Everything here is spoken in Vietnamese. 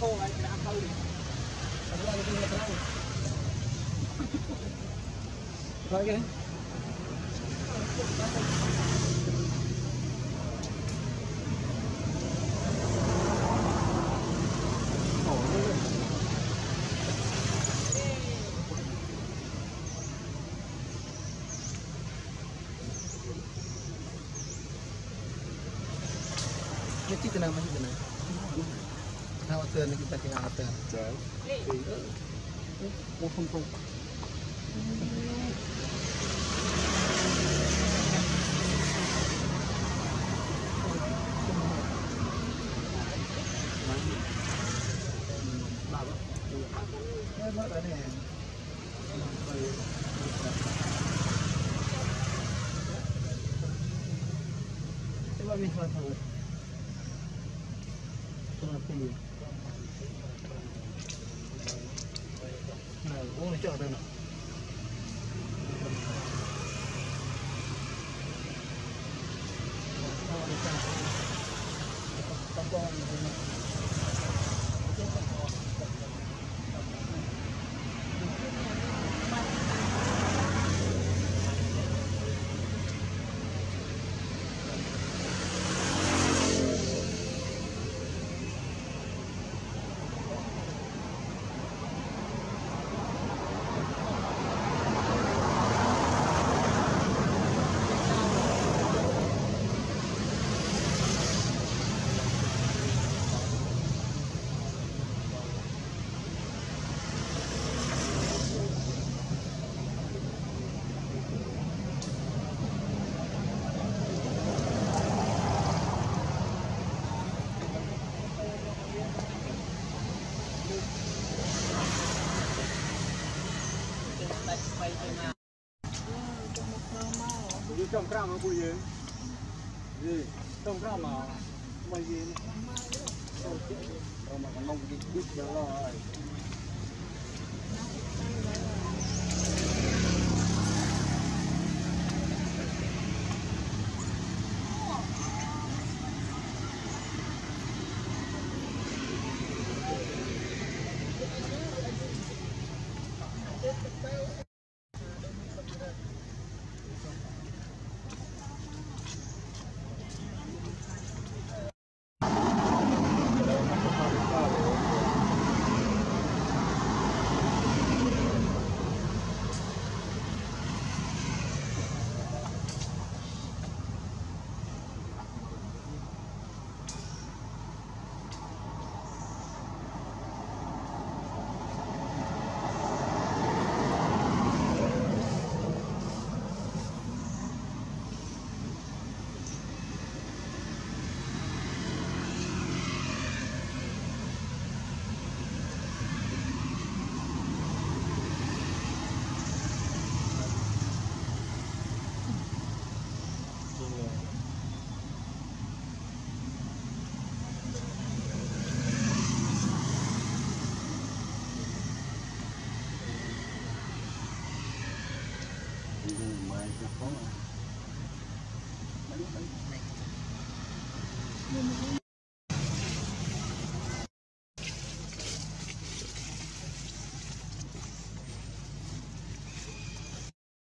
khô lại này đã khâu đi còn lại thì mình đâu rồi cái Kita nama kita không không. Đây mất rồi nè. Coba bisa tahu. Tengah pilih. Cara dengan. Dah. đi mà bùi gì gì trồng mà mày gì Rồi mà còn nông đi biết giờ rồi Ini